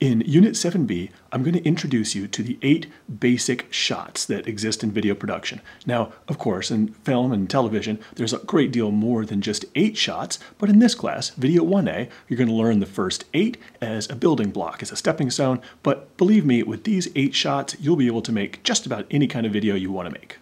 In Unit 7b, I'm going to introduce you to the eight basic shots that exist in video production. Now, of course, in film and television, there's a great deal more than just eight shots, but in this class, Video 1a, you're going to learn the first eight as a building block, as a stepping stone, but believe me, with these eight shots, you'll be able to make just about any kind of video you want to make.